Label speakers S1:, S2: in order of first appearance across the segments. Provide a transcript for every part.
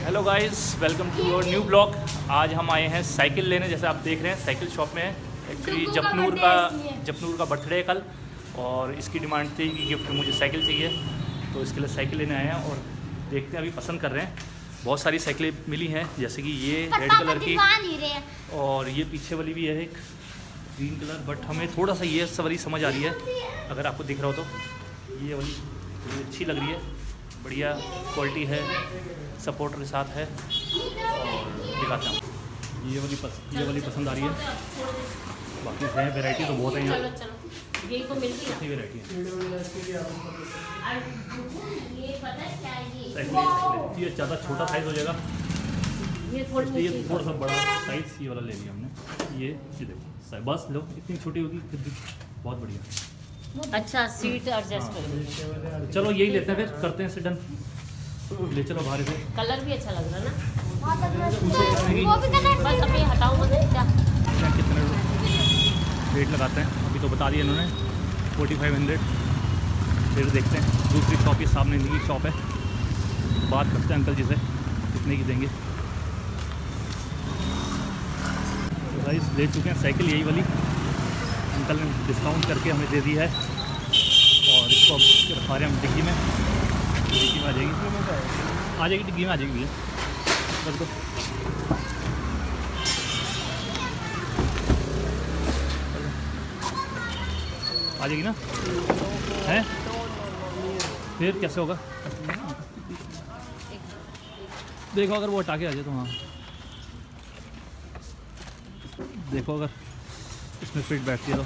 S1: Hello guys welcome to our new blog आज हम आए हैं साइकिल लेने जैसे आप देख रहे हैं साइकिल शॉप में। एक्चुअली जपनूर का जपनूर का बर्थडे है कल। और इसकी डिमांड थी कि गिफ्ट मुझे साइकिल चाहिए। तो इसके लिए साइकिल लेने आए हैं और देखते हैं अभी पसंद कर रहे हैं। बहुत सारी साइकिलें मिली हैं जैसे कि ये रेड कलर की और ये पीछे वाली भी है एक ग्रीन कलर। बट हमें थोड़ा सा ये सवारी समझ आ रही है। अगर आपको दिख रहा हो तो। ये वाली अच्छी लग रही है। बढ़िया क्वालिटी है सपोर्टर के साथ है और दिखाता हूँ ये वाली पस, ये वाली पसंद आ रही है। बाकी है वैरायटी तो बहुत है यहाँ।
S2: चलो चलो। तो मिलती है।
S1: कितनी वैरायटी है।
S3: ये पता है क्या है ये
S1: साइकिल ये ज़्यादा छोटा साइज़ हो जाएगा।
S2: ये थोड़ी
S1: सा बड़ा साइज़ ये वाला ले लिया हमने। ये ये देखो बस लो इतनी छोटी होगी फिर भी बहुत बढ़िया।
S2: अच्छा सीट एडजस्ट कर
S1: चलो यही लेते हैं फिर करते हैं डन ले चलो बाहर से
S2: कलर भी अच्छा लग रहा है ना?
S3: अच्छा वो भी कलर
S2: बस अभी हटाओ मत क्या?
S1: क्या कितने रेट लगाते हैं। अभी तो बता दिया इन्होंने फोर्टी फाइव हंड्रेड फिर देखते हैं। दूसरी शॉप के सामने इनकी शॉप है। बात करते हैं अंकल जी से कितने की देंगे। तो गाइस ले चुके हैं साइकिल यही वाली। अंकल ने डिस्काउंट करके हमें दे दी है। और इसको अब रखा रहे हम डिग्गी में। डिग्गी में आ जाएगी। आ जाएगी, डिग्गी में आ जाएगी। भैया आ जाएगी ना? है? फिर कैसे होगा? देखो अगर वो हटा के आ जाए तो हाँ। देखो अगर इसमें फिट बैठती है तो।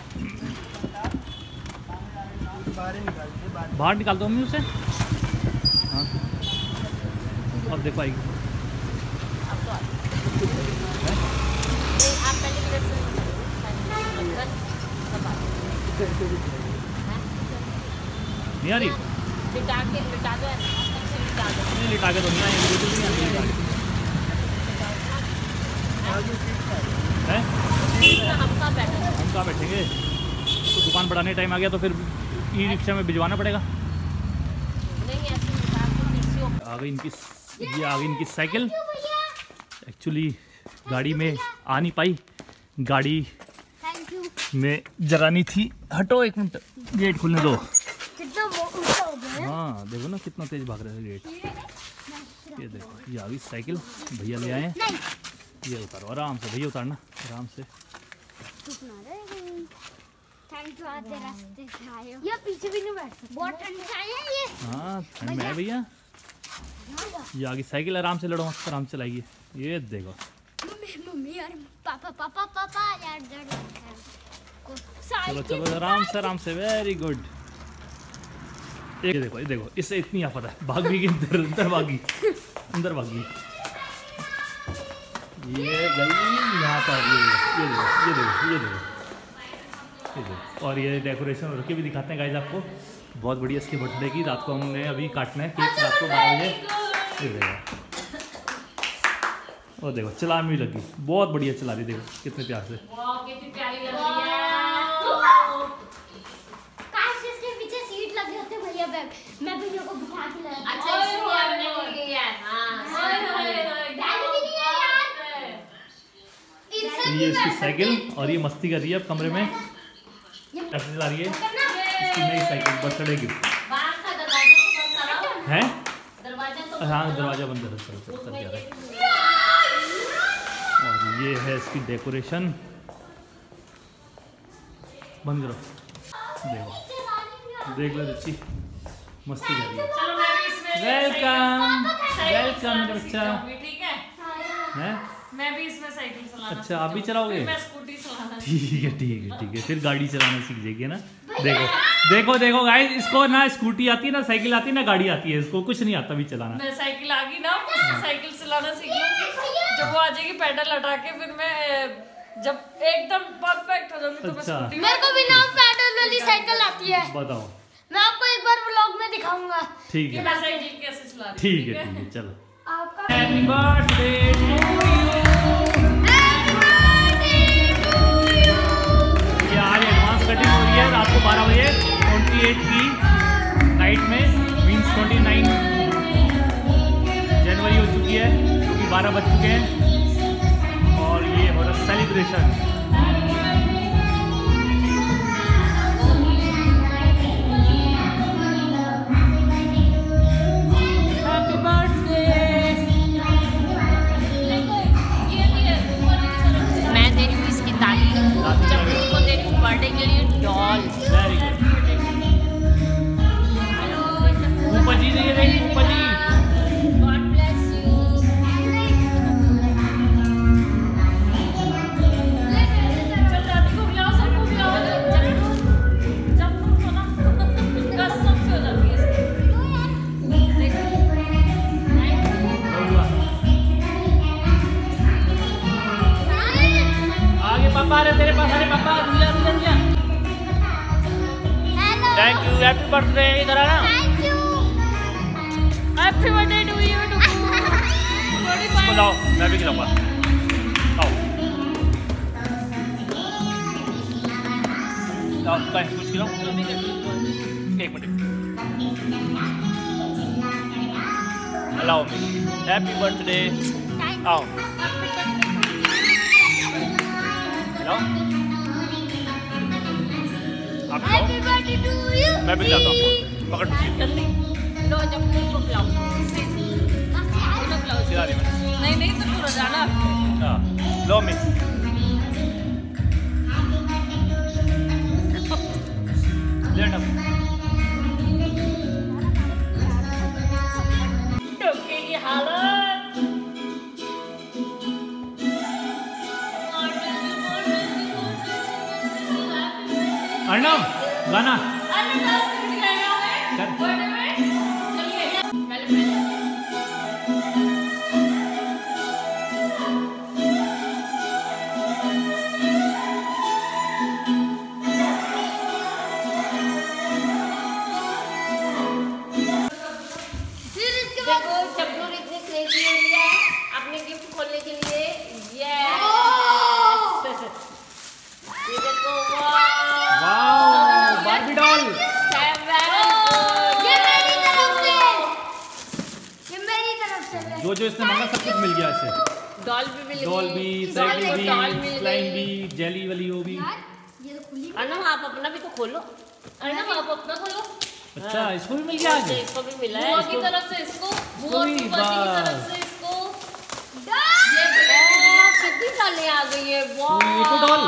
S1: बाहर निकाल दो मम्मी उसे। हाँ। अब देखो है?
S2: नहीं, आ
S1: रही?
S2: लिटा के लिटा दो
S1: नहीं लिटा के तो नहीं आएगी बिल्कुल नहीं आएगी लिटा के। है?
S2: हम कहाँ
S1: बैठेंगे? तो दुकान बढ़ाने टाइम आ गया तो फिर ई रिक्शा में भिजवाना पड़ेगा। आ गई इनकी ये आ गई इनकी साइकिल। एक्चुअली गाड़ी में आ नहीं पाई। गाड़ी में जरानी थी। हटो एक मिनट, गेट खुलने दो।
S3: हो,
S1: देखो ना कितना तेज भाग रहा है गेट। ये देखो, ये आ गई साइकिल, भैया ले आए। ये उतारो, आराम से, भैया उतारना, आराम से।
S3: थैंक यू आते रास्ते से आए हो ये पीछे भी नहीं बैठ सकते बहुत ठंड से आए ये
S1: हाँ ठंड में भैया। ये आ गई साइकिल आराम से लड़ो मस्त आराम से चलाइए ये देखो।
S3: मम्मी मम्मी और पापा पापा पापा यार डर लगता है।
S1: चलो चलो आराम से आराम से। वेरी गुड ये देखो ये देखो इससे इतनी आफत है। भाग भी गई अंदर अंदर भागी। अंदर भागी। ये गई यहाँ पर ये ये देखो ये देखो ये देखो। ये देखो। और ये डेकोरेशन रखी भी दिखाते हैं गाइज़ आपको। बहुत बढ़िया इसके बर्थडे की। रात को हमने अभी काटना है केक रात को बारह बजे। ये देखो। और देखो चलान भी लगी। बहुत बढ़िया चला रही देखो कितने प्यार से।
S2: वाह कितनी प्यारी लग रही है।
S3: काश इसके पीछे सीट लगे होते भैया बैग। मैं भैया को बिठा के लाया
S2: अच्छा इसलिए हमने मिल गई है हाँ
S3: डैडी भी नहीं है यार इससे
S1: ये इसकी साइकिल और ये मस्ती कर रही है अब कमरे में। कैसे चला रही है। इसकी नई साइकिल बर्थडे गिफ्ट है? हाँ दरवाज़ा बंद करो और ये है इसकी डेकोरेशन। बंद करो। देखो। देख लो रुचि मस्ती कर रही है। वेलकम वेलकम बच्चा।
S2: ठीक है?
S1: है?
S2: मैं भी इसमें साइकिल चलाना
S1: अच्छा, आप भी चलाओगे?
S2: मैं स्कूटी चलाना
S1: ठीक है ठीक है ठीक है फिर गाड़ी चलाना सीख जाएगी ना? देखो देखो देखो गाइस इसको ना स्कूटी आती है ना साइकिल आती है ना गाड़ी आती है इसको कुछ नहीं आता भी चलाना।
S2: मैं साइकिल आ गई ना साइकिल चलाना सीख लूँगी। जब वो आ जाएगी पैडल हटा के फिर मैं जब एकदम परफेक्ट हो जाऊँगी तो मैं
S1: अच्छा।
S2: स्कूटी
S3: मेरे को भी ना पैडल वाली साइकिल आती है।
S1: बताओ।
S3: मैं आपको एक बार व्लॉग में दिखाऊँगा।
S1: ठीक है।
S2: मैं साइकिल कैसे चला रही
S1: ठीक है ठीक है? चलो।
S3: आपका
S1: हैप्पी बर्थडे टू यू 28 की नाइट में मीन्स 29 जनवरी हो चुकी है, क्योंकि बारह बज चुके हैं। और ये हो रहा सेलिब्रेशन
S4: हैप्पी बर्थडे
S1: इधर आना
S4: happy birthday to you to
S1: इसको लाओ मैं भी खिलाऊँगा आओ लाओ कहीं कुछ खिलाओ एक मिनट लाओ हैप्पी बर्थडे आओ खिलाओ आप मैं भी जाता हूँ पकड़
S4: जल्दी लो जब को बुलाओ
S1: खिला दी
S4: नहीं नहीं तो पूरा जाना
S1: हाँ। लो मिस। लेट अप गाना। कर
S4: देखो चप्पू इतनी क्रेजी हो रही है अपने गिफ्ट खोलने के लिए यस ये देखो वाह
S1: वाओ बारबी डॉल जो जो इसने मांगा सब कुछ मिल गया इसे
S4: डॉल भी मिल
S1: डॉल भी साइकिल भी स्लाइम भी जेली वाली वो भी।
S4: अर्णव आप अपना भी तो खोलो। अर्णव आप अपना खोलो।
S1: अच्छा इसको भी मिल गया आज?
S4: इसको भी मिला है। इसको
S2: की तरफ़ से इसको बुआ की तरफ़ से इसको।
S4: कितनी डॉलें आ गई है।
S1: तो डॉल।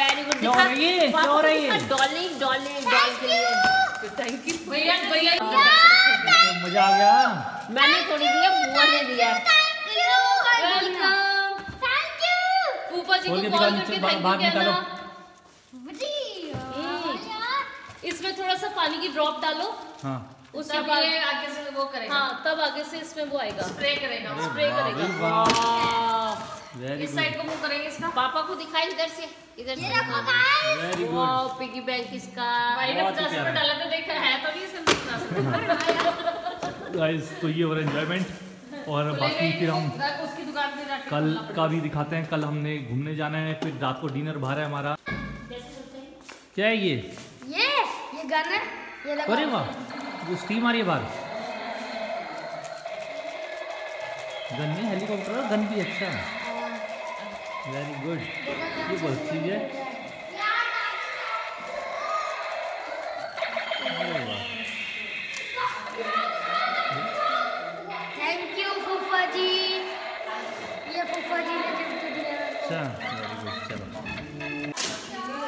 S4: वेरी गुड
S1: क्या हो रहा है? क्या हो रहा है?
S4: डॉली डॉली डॉल के लिए।
S2: थैंक यू भैया भैया।
S1: मज़ा आ गया?
S4: मैंने थोड़ी दिया बुआ ने दिया
S2: फूफा जी
S1: को
S2: कॉल करके थैंक यू कहना। इसमें थोड़ा सा पानी की ड्रॉप डालो।
S1: हाँ।
S2: उसके बाद
S4: आगे से वो करेगा।
S2: हाँ तब आगे से इसमें वो आएगा।
S4: स्प्रे करेगा
S2: स्प्रे करेगा।
S4: इस साइड को मुँह करेंगे इसका। पापा को दिखाई इधर से। इधर से।
S1: वेरी
S4: वाओ पिगी बैंक इसका।
S2: भाई ने
S1: बहुत ही
S2: पचास
S1: प्यारा।
S2: रुपए डाला तो देखा है तो नहीं इसमें पचास
S1: गाइस तो ये हो रहा एंजॉयमेंट और बाकी फिर हम
S4: उसकी दुकान पे जाके
S1: कल का भी दिखाते हैं कल हमने घूमने जाना है फिर रात को डिनर बाहर है हमारा। क्या है ये?
S3: ये ये गन है ये लगा।
S1: अरे वाह वो स्टीम आ रही है बाहर। गन नहीं हेलीकॉप्टर है, गन भी अच्छा वेरी गुड ये बहुत चीज़ है।
S3: थैंक यू फूफा जी ये फूफा जी ने गिफ्ट दिया
S1: अच्छा वेरी गुड चलो।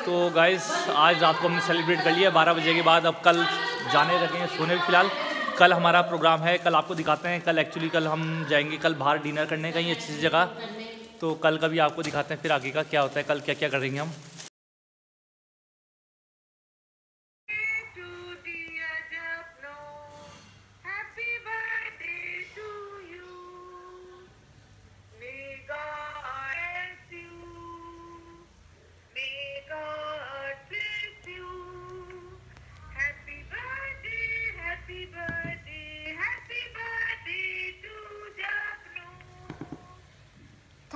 S1: तो गाइस आज रात को हमने सेलिब्रेट कर लिया। बारह बजे के बाद अब कल जाने लगे हैं सोने। फ़िलहाल कल हमारा प्रोग्राम है। कल आपको दिखाते हैं। कल एक्चुअली कल हम जाएँगे कल बाहर डिनर करने कहीं अच्छी सी जगह। तो कल का भी आपको दिखाते हैं फिर आगे का क्या होता है, कल क्या क्या करेंगे हम?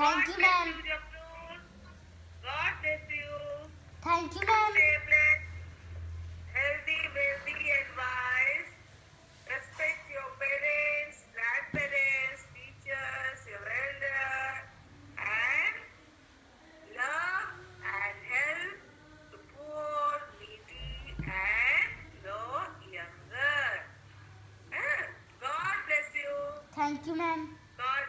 S5: Thank you, ma'am. God bless you. Thank you, ma'am. Stay blessed, healthy,
S3: wealthy, and wise.
S5: Respect your parents, grandparents, teachers, your elder,
S3: and love and
S5: help the poor, needy, and the younger. God bless you.
S3: Thank
S5: you,
S4: ma'am. God.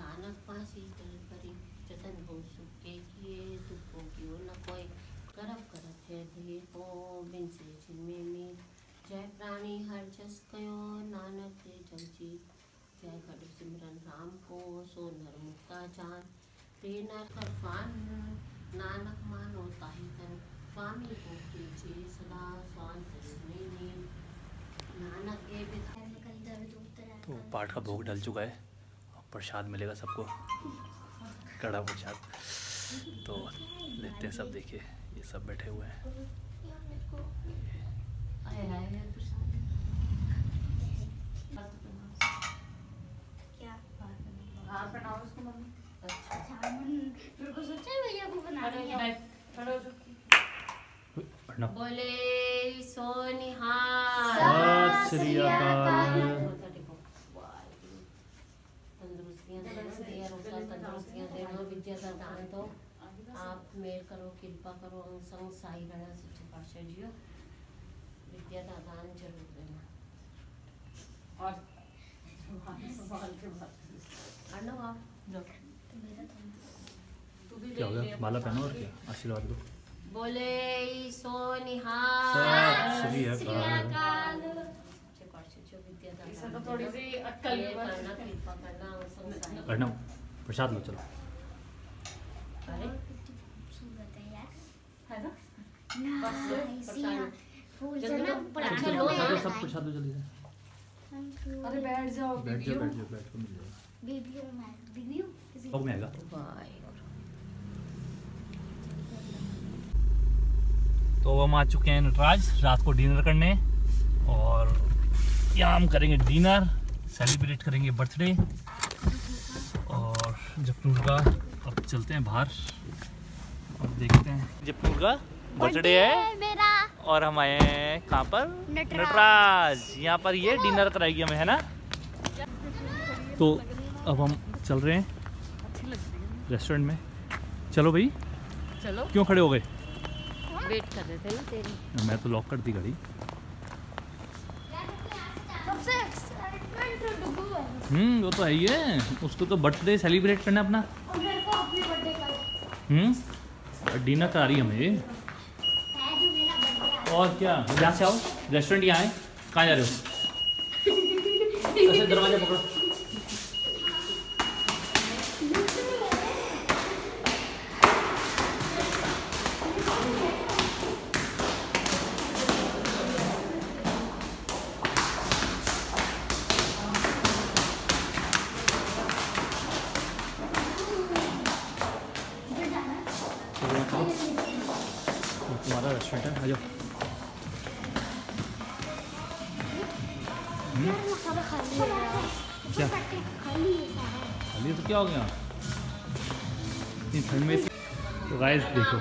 S4: दल परी जतन हो सुखे किए, दुखों की न कोई। करब करत है धीर को बिन से जिनमे में जय प्राणी हर जस कयो, नानक के जल जी जय कर सिमरन राम को, सो नर मुक्ता जान। ते नर कर स्वान नानक मानो ताहि तन स्वामी को कीजिए सदा स्वान में नानक के बिधा
S1: तो पाठ का भोग डल चुका है। प्रसाद मिलेगा सबको। कड़ा प्रसाद। तो लेते हैं सब देखिए ये सब बैठे हुए हैं।
S4: आए आए
S3: क्या
S2: हाँ? बनाओ उसको मम्मी
S3: मेरे को सोचा है भैया को बना
S2: खड़े
S3: दिया
S2: खड़े हो जाओ
S1: प्रणाम।
S4: बोले सोनिहार
S1: सत श्री अकाल
S4: तंदुरुस्तियाँ देना दिया तंदुरुस्तियाँ देना विद्या का दान दो। आप मेर करो कृपा करो अंग संग साई गणा सच्चे पातशाह जियो। विद्या का दान। ज़रूर देना
S2: और
S4: अर्णव आप
S2: तू
S1: क्या हो गया? माला पहनो और क्या? आशीर्वाद दो।
S4: बोले सोनिहार
S1: सत श्री अकाल।
S2: तो थोड़ी सी अक्कल
S4: करना कृपा करना
S1: प्रसाद लो चलो
S3: है
S2: है
S4: जल्दी
S3: ना
S4: लो,
S1: चलो सब प्रसाद दो जल्दी से।
S2: अरे बैठ जाओ
S1: बैठ जाओ बैठ जाओ बैठ को मिल जाएगा।
S3: किसी
S1: में आएगा? तो हम आ चुके हैं नटराज रात को डिनर करने। और यहाँ हम करेंगे डिनर सेलिब्रेट करेंगे बर्थडे। और जपनूर का अब चलते हैं बाहर। अब देखते हैं। जपनूर का बर्थडे है।
S3: मेरा।
S1: और हम आए हैं कहाँ पर?
S3: नटराज।
S1: नटराज। यहाँ पर ये डिनर कराएगी हमें है ना? तो अब हम चल रहे हैं रेस्टोरेंट में। चलो भाई।
S4: चलो।
S1: क्यों खड़े हो गए?
S4: वेट कर रहे थे ना तेरी।
S1: मैं तो लॉक कर दी गाड़ी
S3: सबसे एक्साइटमेंट डुबू है
S1: हम्म वो तो है ही है। उसको तो बर्थडे सेलिब्रेट करना अपना। हम्म डिनर करा रही है हमें। और क्या? यहाँ से आओ। रेस्टोरेंट यहाँ है। कहाँ जा रहे हो? दरवाज़ा पकड़ो। तुम्हारा रेस्टोरेंट है क्या?
S3: खाली
S1: तो क्या हो गया इतनी ठंड में तो गाइस देखो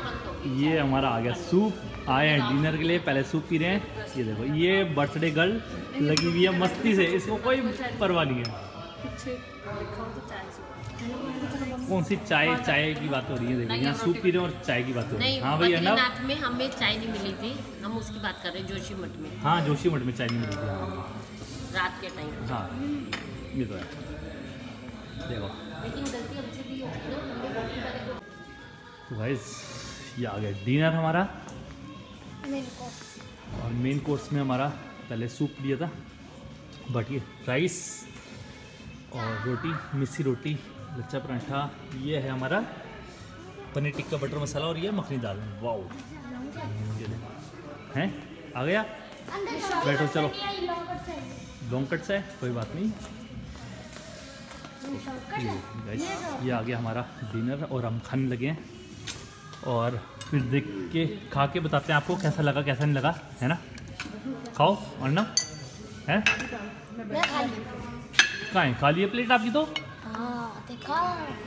S1: ये हमारा आ गया सूप आए हैं डिनर के लिए पहले सूप पी रहे हैं ये देखो ये बर्थडे गर्ल लगी हुई है मस्ती से इसको कोई परवाह नहीं है कौन सी चाय चाय की बात हो रही है? देखो यहाँ सूप पी रहे हैं और चाय की बात हो रही है। हाँ भाई अर्णव
S4: में हमें चाय नहीं मिली थी। हम उसकी बात कर रहे हैं जोशी मठ में।
S1: हाँ जोशी मठ में चाय नहीं मिली थी हाँ।
S4: रात के टाइम।
S1: हाँ ये तो है। देखो।
S4: ना को
S1: तो। गाइस ये आ गया। डिनर हमारा? और मेन कोर्स में हमारा पहले सूप दिया था बट ये राइस और रोटी मिस्सी रोटी लच्छा पराठा ये है हमारा पनीर टिक्का बटर मसाला और ये मखनी दाल। वाओ। हैं? आ गया? बैठो चलो। लॉन्ग कट से है कोई बात नहीं।
S3: ये
S1: ये आ गया हमारा डिनर और हम खाने लगे हैं। और फिर देख के खा के बताते हैं आपको कैसा लगा कैसा नहीं लगा है ना? खाओ और ना? है? कहाँ है। खा लिए प्लेट आपकी तो?
S3: हाँ देखा।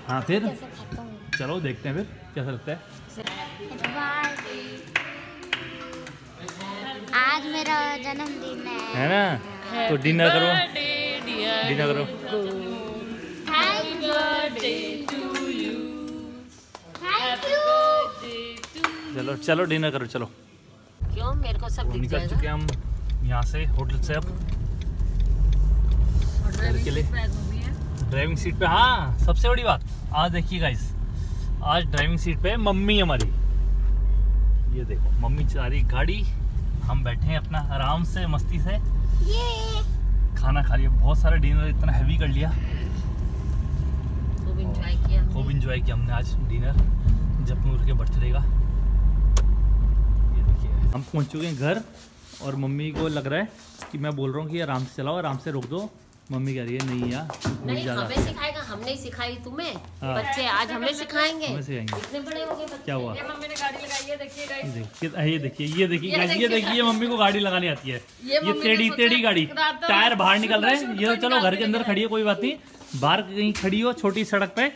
S1: हाँ। फिर चलो देखते हैं फिर कैसा लगता है?
S3: आज मेरा जन्मदिन है।
S1: है ना? तो डिनर करो। डिनर करो। चलो चलो डिनर करो चलो।
S4: क्यों? मेरे को सब दिख
S1: निकल
S4: जाएगा।
S1: चुके हम यहाँ से होटल से अब। घर के लिए। ड्राइविंग सीट पे हाँ सबसे बड़ी बात आज देखिए गाइस आज ड्राइविंग सीट पे मम्मी हमारी। ये देखो मम्मी चला रही गाड़ी हम बैठे हैं अपना आराम से मस्ती से।
S3: ये
S1: खाना खा लिया बहुत सारा डिनर इतना हैवी कर लिया।
S4: खूब इंजॉय किया हमने।
S1: खूब इंजॉय किया हमने आज डिनर जपनूर के बर्थडे का। ये देखिए हम पहुँच चुके हैं घर और मम्मी को लग रहा है कि मैं बोल रहा हूँ कि आराम से चलाओ आराम से रोक दो। मम्मी कह रही है नहीं यार
S4: नहीं हमें सिखाएगा हमने सिखाई तुम्हें।
S1: हाँ।
S4: बच्चे आज हमें सिखाएँगे।
S1: हमें सिखाएँगे।
S4: इतने बड़े हो गए
S1: क्या हुआ?
S2: ये मम्मी ने गाड़ी लगाई है देखिए
S1: ये
S2: गाइस
S1: देखिए ये देखिए ये देखिए
S2: ये
S1: ये
S2: देखिए।
S1: मम्मी को गाड़ी लगानी आती है।
S2: ये
S1: टेढ़ी टेढ़ी गाड़ी टायर बाहर निकल रहे हैं। ये तो चलो घर के अंदर खड़ी है कोई बात नहीं। बाहर कहीं खड़ी हो छोटी सड़क पे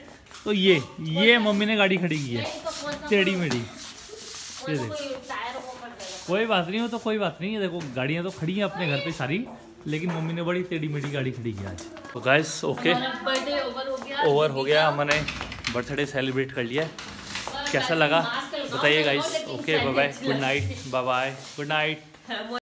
S1: तो ये ये मम्मी ने गाड़ी खड़ी की है।
S4: तो
S1: टेढ़ी मेढ़ी।
S4: कोई
S1: ये
S4: तो कोई
S1: बात नहीं हो तो कोई बात नहीं। है देखो गाड़ियाँ तो खड़ी हैं अपने घर पे सारी। लेकिन मम्मी ने बड़ी टेढ़ी मेढ़ी गाड़ी खड़ी की आज। तो गाइस ओके
S2: ओवर हो गया।
S1: ओवर हो गया हमने बर्थडे सेलिब्रेट कर लिया। कैसा लगा? बताइए guys okay bye bye good night bye bye good night